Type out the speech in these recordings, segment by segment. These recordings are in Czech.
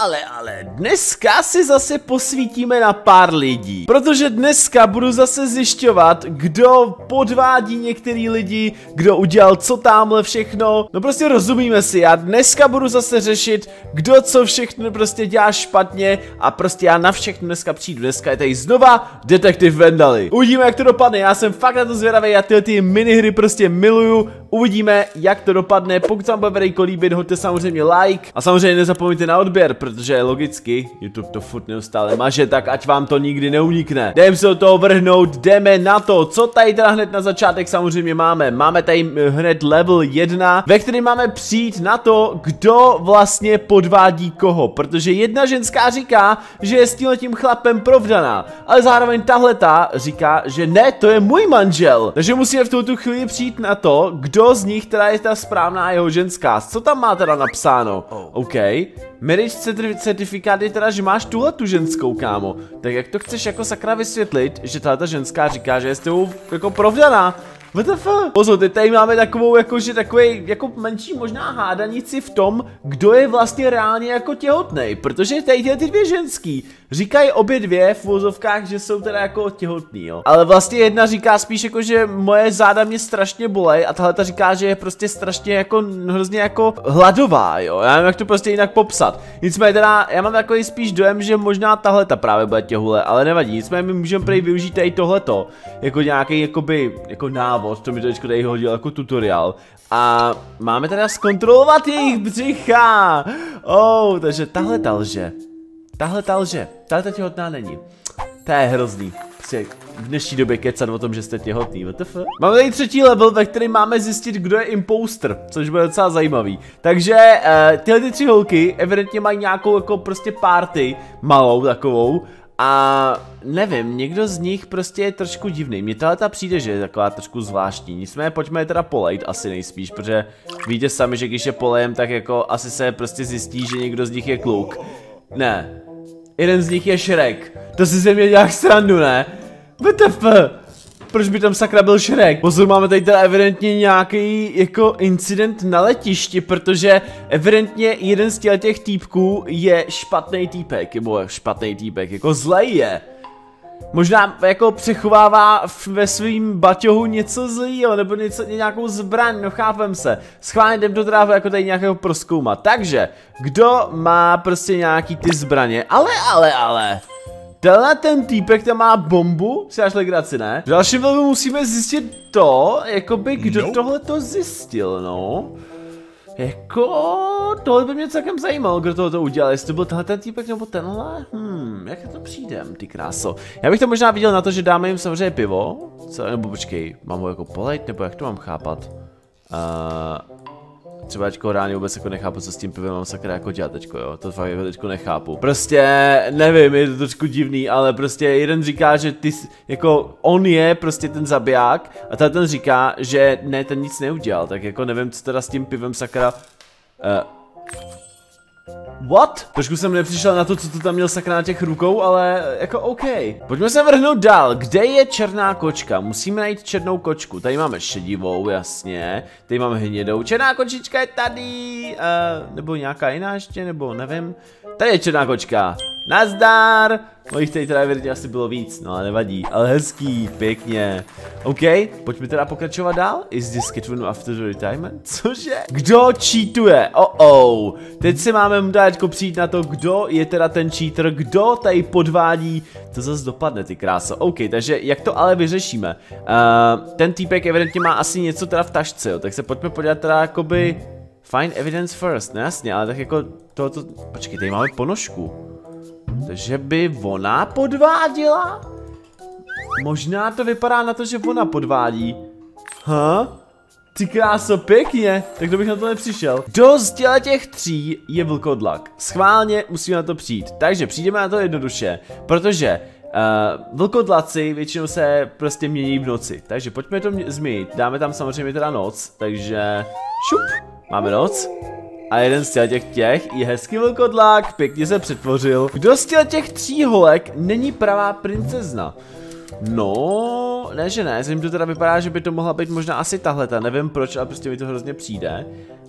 ale, ale, dneska si zase posvítíme na pár lidí. Protože dneska budu zase zjišťovat, kdo podvádí některý lidi, kdo udělal co tamhle všechno. No prostě rozumíme si, já dneska budu zase řešit, kdo co všechno prostě dělá špatně a prostě já na všechno dneska přijdu. Dneska je tady znova Detektiv Vendali. Uvidíme, jak to dopadne, já jsem fakt na to zvědavý, já tyhle ty minihry prostě miluju. Uvidíme, jak to dopadne. Pokud vám bude videjko líbit, hoďte samozřejmě like a samozřejmě nezapomeňte na odběr, protože logicky YouTube to furt neustále maže, tak ať vám to nikdy neunikne. Jdeme se do toho vrhnout, jdeme na to, co tady teda hned na začátek samozřejmě máme. Máme tady eh, hned level 1, ve kterém máme přijít na to, kdo vlastně podvádí koho, protože jedna ženská říká, že je s tím chlapem provdaná, ale zároveň tahle ta říká, že ne, to je můj manžel. Takže musíme v tuto chvíli přijít na to, kdo z nich teda je ta správná jeho ženská. Co tam má teda napsáno? Oh. OK. Marriage certifikát je teda, že máš tuhle tu ženskou, kámo. Tak jak to chceš jako sakra vysvětlit, že tahle ta ženská říká, že je s tebou jako provdaná? WTF? Pozor, teď tady máme takovou, jakože takový, jako menší možná hádanici v tom, kdo je vlastně reálně jako těhotný, protože tady ty dvě ženský říkají obě dvě v vozovkách, že jsou teda jako těhotný, jo. Ale vlastně jedna říká spíš jako, že moje záda mě strašně bolej a tahle ta říká, že je prostě strašně jako hrozně jako hladová, jo. Já nevím, jak to prostě jinak popsat. Nicméně teda, já mám takový spíš dojem, že možná tahle ta právě bude těhule, ale nevadí. Nicméně my můžeme prý využít tady tohleto, jako nějaký jakoby, jako návod, to mi teďko tady hodil jako tutoriál. A máme teda zkontrolovat jejich břicha. Oh, takže tahle ta lže. Tahle ta lže. Tahle ta těhotná není. To je hrozný. Prostě v dnešní době kecat o tom, že jste těhotný, WTF? Máme tady třetí level, ve kterém máme zjistit, kdo je imposter, což bude docela zajímavý. Takže uh, tyhle ty tři holky evidentně mají nějakou jako prostě party, malou takovou, a nevím, někdo z nich prostě je trošku divný. Mně tahle ta přijde, že je taková trošku zvláštní. Nicméně pojďme je teda polejt asi nejspíš, protože víte sami, že když je polejem, tak jako asi se prostě zjistí, že někdo z nich je kluk. Ne. Jeden z nich je Shrek. To si ze mě nějak srandu, ne? WTF? Proč by tam sakra byl Shrek? Pozor, máme tady teda evidentně nějaký jako incident na letišti, protože evidentně jeden z těch týpků je špatný týpek, nebo špatný týpek, jako zlej je. Možná jako přechovává ve svým baťohu něco zlýho, nebo něco, nějakou zbraň, no chápem se. Schválně jdem to teda jako tady nějakého proskoumat. Takže, kdo má prostě nějaký ty zbraně? Ale, ale, ale. Tenhle ten týpek tam má bombu, si dáš legraci, ne? V dalším vlnu musíme zjistit to, jakoby kdo no. tohle to zjistil, no. Jako, tohle by mě celkem zajímalo, kdo tohle to udělal, jestli to byl tenhle ten týpek nebo tenhle, hmm, jak to přijdem, ty kráso. Já bych to možná viděl na to, že dáme jim samozřejmě pivo, co, nebo počkej, mám ho jako polejt, nebo jak to mám chápat? Uh, třeba teďko reálně vůbec jako nechápu, co s tím pivem mám sakra jako dělat teďko, jo, to fakt jako teďko nechápu. Prostě, nevím, je to trošku divný, ale prostě jeden říká, že ty, jako on je prostě ten zabiják a ten říká, že ne, ten nic neudělal, tak jako nevím, co teda s tím pivem sakra, uh, What? Trošku jsem nepřišel na to, co to tam měl sakra na těch rukou, ale jako OK. Pojďme se vrhnout dál. Kde je černá kočka? Musíme najít černou kočku. Tady máme šedivou, jasně. Tady máme hnědou. Černá kočička je tady. Uh, nebo nějaká jiná ještě, nebo nevím. Tady je černá kočka. Nazdar! Mojich tady teda evidentně asi bylo víc, no ale nevadí. Ale hezký, pěkně. OK, pojďme teda pokračovat dál. Is this kid after the retirement? Cože? Kdo cheatuje? Oh oh. Teď se máme dát přijít na to, kdo je teda ten cheater, kdo tady podvádí. To zase dopadne, ty kráso. OK, takže jak to ale vyřešíme? Uh, ten týpek evidentně má asi něco teda v tašce, jo, tak se pojďme podívat teda jakoby... Find evidence first, no jasně, ale tak jako tohoto... Počkej, tady máme ponožku. Takže by ona podváděla? Možná to vypadá na to, že ona podvádí. Ha? Ty kráso, pěkně, tak to bych na to nepřišel. Kdo z těch tří je vlkodlak? Schválně musíme na to přijít. Takže přijdeme na to jednoduše, protože Uh, vlkodlaci většinou se prostě mění v noci, takže pojďme to změnit. Dáme tam samozřejmě teda noc, takže šup, máme noc. A jeden z těch těch je hezký vlkodlák, pěkně se přetvořil. Kdo z těch tří holek není pravá princezna? No, ne, že ne, zatím to teda vypadá, že by to mohla být možná asi tahle, nevím proč, ale prostě mi to hrozně přijde.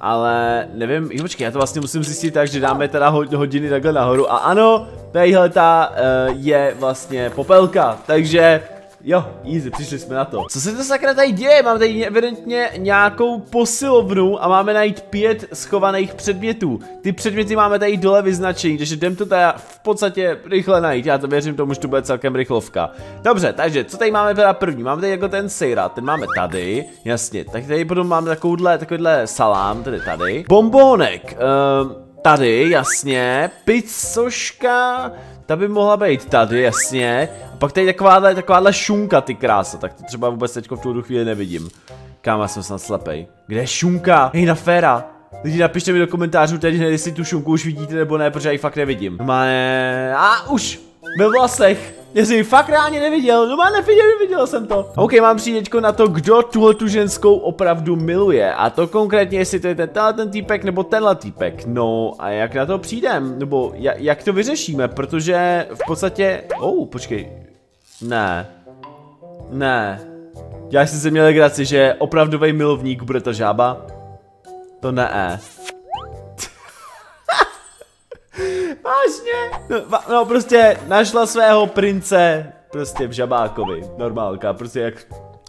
Ale nevím, jo, počkej, já to vlastně musím zjistit tak, že dáme teda hodiny takhle nahoru a ano, tadyhle ta uh, je vlastně popelka, takže Jo, easy, přišli jsme na to. Co se to sakra tady děje? Mám tady evidentně nějakou posilovnu a máme najít pět schovaných předmětů. Ty předměty máme tady dole vyznačení, takže jdem to tady v podstatě rychle najít. Já to věřím tomu, že to bude celkem rychlovka. Dobře, takže co tady máme teda první? Máme tady jako ten sejra, ten máme tady, jasně. Tak tady potom máme takovouhle, takovýhle salám, tedy tady. Bombónek, um, tady, jasně. Pizzoška, ta by mohla být tady, jasně. A pak tady takováhle, takováhle šunka, ty krása. Tak to třeba vůbec teďko v tu chvíli nevidím. Káma, jsem snad slepej. Kde je šunka? Hej, na féra. Lidi, napište mi do komentářů teď hned, jestli tu šunku už vidíte nebo ne, protože já ji fakt nevidím. Má ne... A už! Ve vlasech. Já jsem ji fakt reálně neviděl, no má neviděl, neviděl jsem to. OK, mám přijít na to, kdo tuhle tu ženskou opravdu miluje. A to konkrétně, jestli to je ten, tenhle ten týpek nebo tenhle týpek. No a jak na to přijdem, nebo jak, jak to vyřešíme, protože v podstatě... Oh, počkej. Ne. Ne. Já jsem si měl legraci, že opravdový milovník bude ta žába. To ne. Vážně? No, no prostě našla svého prince prostě v žabákovi. Normálka, prostě jak,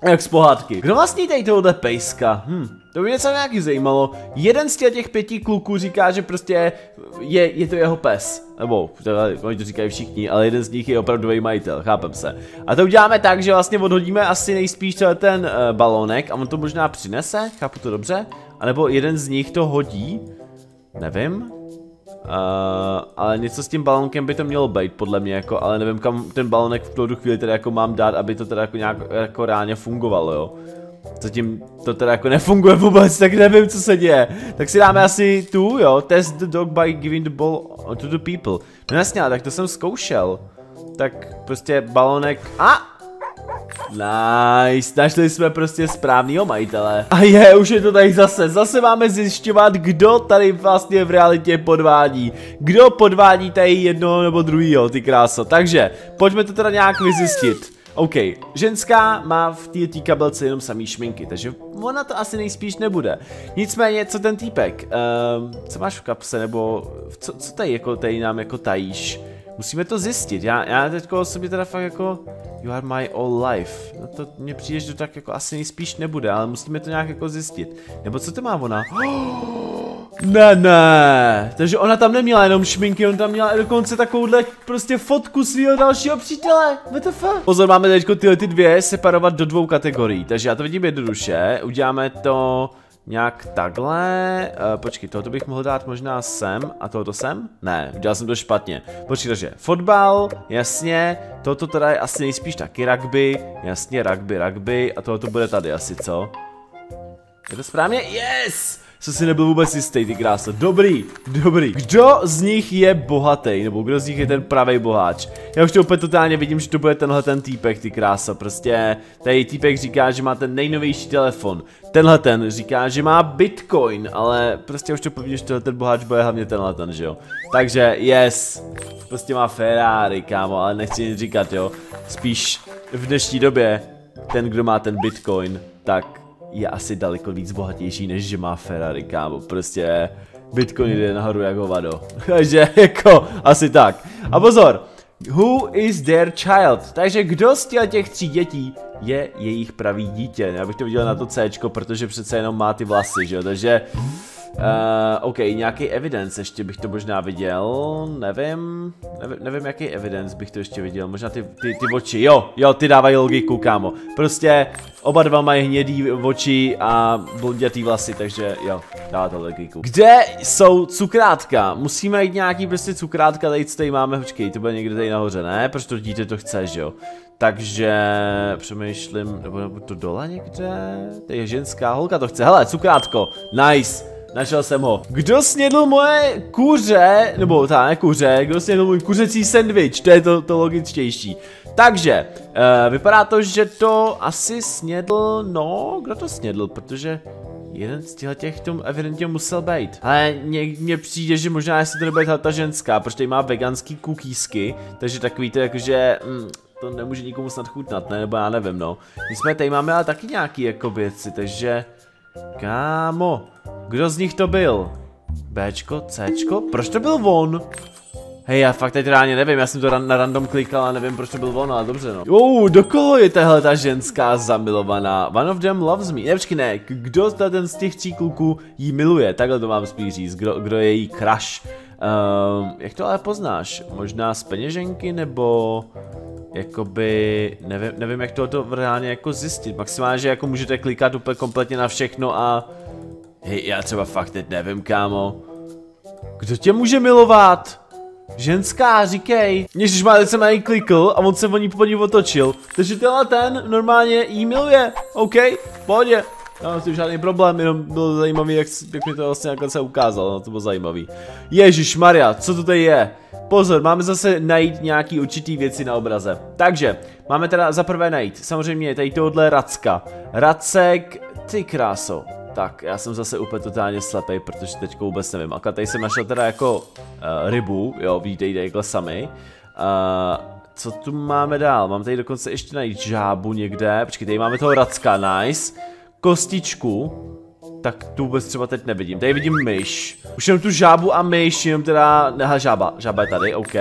jak z pohádky. Kdo vlastní tady tohohle pejska? Hm, to by mě co nějaký zajímalo. Jeden z těch pěti kluků říká, že prostě je, je to jeho pes. Nebo, oni to říkají všichni, ale jeden z nich je opravdový majitel, chápem se. A to uděláme tak, že vlastně odhodíme asi nejspíš ten uh, balónek a on to možná přinese, chápu to dobře? A nebo jeden z nich to hodí, nevím. Uh, ale něco s tím balonkem by to mělo být, podle mě, jako, ale nevím kam ten balonek v tu chvíli teda jako mám dát, aby to teda jako nějak jako reálně fungovalo, jo. Zatím to teda jako nefunguje vůbec, tak nevím, co se děje. Tak si dáme asi tu, jo, test the dog by giving the ball to the people. No jasně, tak to jsem zkoušel. Tak prostě balonek, a Nice, našli jsme prostě správného majitele. A je, už je to tady zase, zase máme zjišťovat, kdo tady vlastně v realitě podvádí. Kdo podvádí tady jednoho nebo druhýho, ty kráso. Takže, pojďme to teda nějak vyzjistit. OK, ženská má v té kabelce jenom samý šminky, takže ona to asi nejspíš nebude. Nicméně, co ten týpek? Uh, co máš v kapse, nebo co, co tady jako tady nám jako tajíš? Musíme to zjistit, já, já teďko osobně teda fakt jako You are my all life. No to mně přijde, že to tak jako asi nejspíš nebude, ale musíme to nějak jako zjistit. Nebo co to má ona? Ne, ne. Takže ona tam neměla jenom šminky, on tam měla dokonce takovouhle prostě fotku svého dalšího přítele. WTF? Pozor, máme teďko tyhle ty dvě separovat do dvou kategorií, takže já to vidím jednoduše. Uděláme to nějak takhle, uh, počkej, tohoto bych mohl dát možná sem a tohoto sem? Ne, udělal jsem to špatně. Počkej, takže fotbal, jasně, tohoto teda je asi nejspíš taky rugby, jasně, rugby, rugby a tohoto bude tady asi, co? Je to správně? Yes! Co si nebyl vůbec jistý, ty krása. Dobrý, dobrý. Kdo z nich je bohatý, nebo kdo z nich je ten pravý boháč? Já už to úplně totálně vidím, že to bude tenhle ten týpek, ty krása. Prostě tady týpek říká, že má ten nejnovější telefon. Tenhle ten říká, že má bitcoin, ale prostě už to povídám, že ten boháč bude hlavně tenhle ten, že jo. Takže yes, prostě má Ferrari, kámo, ale nechci nic říkat, jo. Spíš v dnešní době ten, kdo má ten bitcoin, tak je asi daleko víc bohatější, než že má Ferrari, kámo. Prostě Bitcoin jde nahoru jako vado. Takže jako, asi tak. A pozor, Who is their child? Takže kdo z těch tří dětí je jejich pravý dítě? Já bych to viděl na to C, protože přece jenom má ty vlasy, že jo? Takže Uh, OK, nějaký evidence ještě bych to možná viděl, nevím, nevím, nevím jaký evidence bych to ještě viděl, možná ty, ty, ty oči, jo, jo, ty dávají logiku, kámo, prostě oba dva mají hnědý oči a blondětý vlasy, takže jo, dává to logiku. Kde jsou cukrátka? Musíme jít nějaký prostě cukrátka, tady tady máme, počkej, to bude někde tady nahoře, ne? Proč to dítě to chce, že jo? Takže přemýšlím, nebo, nebo to dole někde? To je ženská holka to chce, hele, cukrátko, nice. Našel jsem ho. Kdo snědl moje kuře, nebo ta ne kuře, kdo snědl můj kuřecí sendvič, to je to, to logičtější. Takže, uh, vypadá to, že to asi snědl, no, kdo to snědl, protože jeden z těch tom evidentně musel být. Ale mně přijde, že možná jestli to nebude ta ženská, protože má veganský kukísky, takže takový to jakože, mm, to nemůže nikomu snad chutnat, ne? Nebo já nevím, no. Jsme tady máme ale taky nějaký jako věci, takže... Kámo, kdo z nich to byl? Bčko, Cčko? Proč to byl on? Hej, já fakt teď reálně nevím, já jsem to na random klikal a nevím, proč to byl on, ale dobře no. Jo, do koho je tahle ta ženská zamilovaná? One of them loves me. Ne, ne, kdo ten z těch tří kluků jí miluje? Takhle to mám spíš říct, kdo, kdo je jí crush. Um, jak to ale poznáš? Možná z peněženky, nebo jakoby, nevím, nevím jak to, to reálně jako zjistit. Maximálně, že jako můžete klikat úplně kompletně na všechno a... Hej, já třeba fakt teď nevím, kámo. Kdo tě může milovat? Ženská, říkej. Ježiš, má teď jsem na ní klikl a on se o ní po ní otočil. Takže tenhle ten normálně jí miluje. OK, pohodě. Já mám s tím žádný problém, jenom bylo zajímavý, jak, jak mi to vlastně jako se ukázalo, no to bylo zajímavý. Ježíš Maria, co to tady je? Pozor, máme zase najít nějaký určitý věci na obraze. Takže, máme teda za prvé najít, samozřejmě tady tohle Racka. Racek, ty kráso. Tak, já jsem zase úplně totálně slepý, protože teď vůbec nevím. A tady jsem našel teda jako uh, rybu, jo, vidíte, jde takhle sami. Uh, co tu máme dál? Mám tady dokonce ještě najít žábu někde. Počkej, tady máme toho Racka, nice. Kostičku. Tak tu vůbec třeba teď nevidím. Tady vidím myš. Už jenom tu žábu a myš, jenom teda... Aha, žába. Žába je tady, OK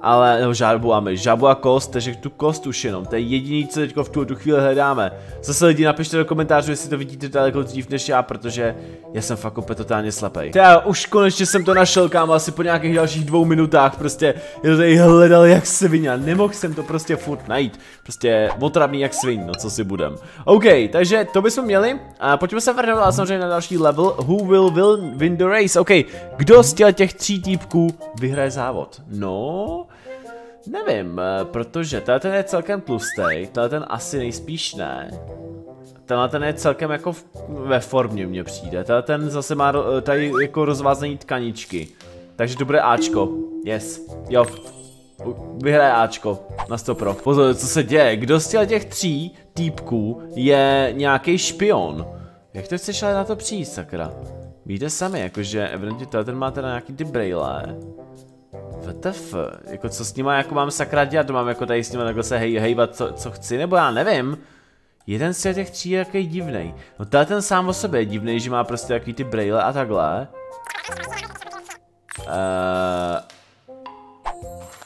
ale nebo žábu myš, žábu a kost, takže tu kost už jenom, to je jediný, co teď v tu, tu chvíli hledáme. Zase lidi napište do komentářů, jestli to vidíte daleko dřív než já, protože já jsem fakt úplně totálně slepej. Já už konečně jsem to našel, kámo, asi po nějakých dalších dvou minutách, prostě já tady hledal jak svině, nemohl jsem to prostě furt najít, prostě otravný jak svin, no co si budem. OK, takže to bychom měli, a pojďme se vrhnout a samozřejmě na další level, who will win the race, OK, kdo z těch tří týpků vyhraje závod? No, Nevím, eh, protože tenhle ten je celkem tlustý, tenhle ten asi nejspíš ne. Tenhle ten je celkem jako v, ve formě mně přijde, tenhle ten zase má eh, tady jako rozvázaný tkaničky. Takže to bude Ačko, yes, jo. Vyhraje Ačko, na 100 pro. Pozor, co se děje, kdo z těch tří týpků je nějaký špion? Jak to chceš ale na to přijít, sakra? Víte sami, jakože evidentně ten má teda nějaký ty braille. VTF, jako co s nima jako mám sakra dělat, mám jako tady s nima takhle se hej, hejvat co, co chci, nebo já nevím. Jeden z těch tří je takový divný. No tady ten sám o sobě je divný, že má prostě takový ty braille a takhle. Uh,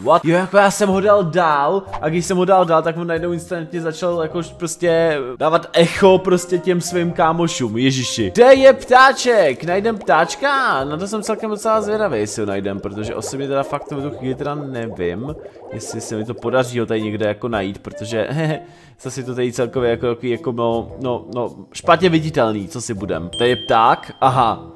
What? Jo, jako já jsem ho dal dál a když jsem ho dal dál, tak on najednou instantně začal jako prostě dávat echo prostě těm svým kámošům, ježiši. Kde je ptáček? Najdem ptáčka? Na to jsem celkem docela zvědavý, jestli ho najdem, protože osobně teda fakt to v tu chvíli teda nevím, jestli se mi to podaří ho tady někde jako najít, protože zase to tady celkově jako, jako, jako no, no, no, špatně viditelný, co si budem. Tady je pták, aha.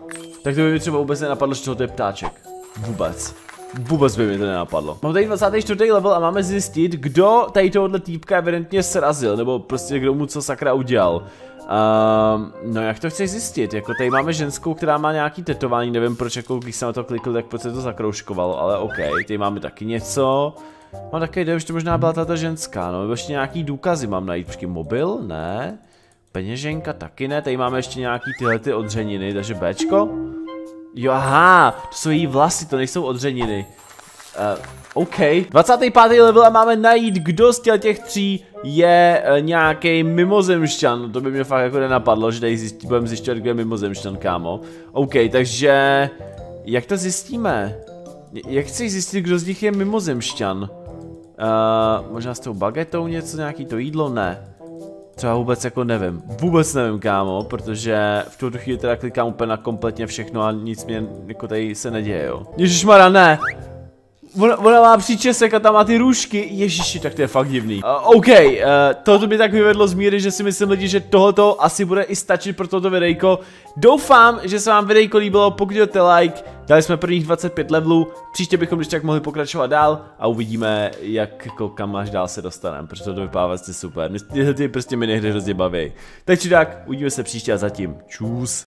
Tak to by mi třeba vůbec nenapadlo, že to je ptáček. Vůbec. Vůbec by mi to nenapadlo. Mám tady 24. level a máme zjistit, kdo tady tohohle týpka evidentně srazil, nebo prostě kdo mu co sakra udělal. Um, no jak to chceš zjistit? Jako tady máme ženskou, která má nějaký tetování, nevím proč, jako když jsem na to klikl, tak proč se to zakrouškovalo, ale OK, tady máme taky něco. Mám taky ideu, že to možná byla tato ženská, no, ještě nějaký důkazy mám najít, počkej, mobil, ne, peněženka taky ne, tady máme ještě nějaký tyhle ty odřeniny, takže Bčko. Jo, aha, to jsou její vlasy, to nejsou odřeniny. Uh, OK. 25. level a máme najít, kdo z těch tří je uh, nějaký mimozemšťan. To by mě fakt jako nenapadlo, že tady zjistí, budeme zjišťovat, kdo je mimozemšťan, kámo. OK, takže... Jak to zjistíme? Jak chci zjistit, kdo z nich je mimozemšťan? Uh, možná s tou bagetou něco, nějaký to jídlo? Ne. Třeba vůbec jako nevím. Vůbec nevím, kámo, protože v tuto chvíli teda klikám úplně na kompletně všechno a nic mě jako tady se neděje, jo. Ježišmara, ne! Ona, ona má příčesek a tam má ty růžky, ježiši, tak to je fakt divný. Uh, OK, uh, tohle mi tak vyvedlo z míry, že si myslím lidi, že tohoto asi bude i stačit pro toto videjko. Doufám, že se vám videjko líbilo, pokud jdete like, dali jsme prvních 25 levelů, příště bychom když tak mohli pokračovat dál a uvidíme, jak jako kam až dál se dostaneme, protože to vypadá vlastně super. Tyhle ty prostě mi nehry hrozně baví. Takže tak, uvidíme se příště a zatím. Čus.